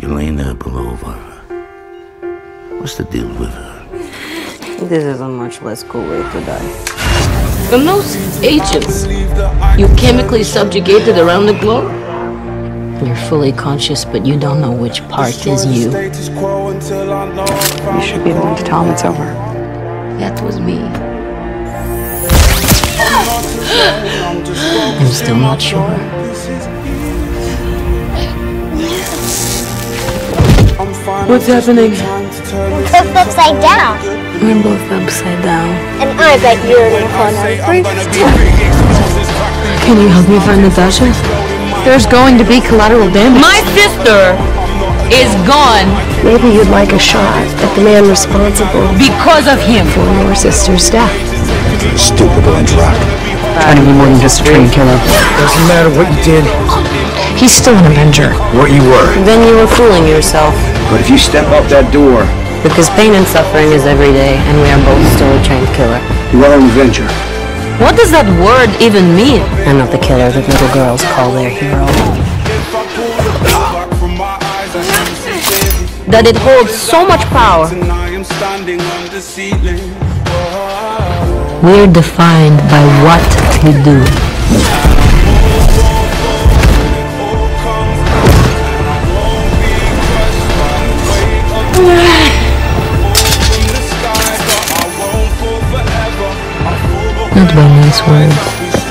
Yelena Belova. What's the deal with her? This is a much less cool way to die. And those agents you chemically subjugated around the globe? You're fully conscious, but you don't know which part is you. You should be the one to tell him it's over. That was me. I'm still not sure. What's happening? We're Both upside down. We're both upside down. And I bet you're in the corner. Can you help me find Natasha? There's going to be collateral damage. My sister is gone Maybe you'd like a shot at the man responsible because of him. for your sister's death. Stupid orange rock. Trying to be more than just a train killer. Doesn't matter what you did, He's still an Avenger. what you were. Then you were fooling yourself. But if you step out that door, Because pain and suffering is every day, and we are both still a trained killer. you are an Avenger. What does that word even mean? I'm not the killer that little girls call their hero. That it holds so much power. We're defined by what we do. Not by nice words,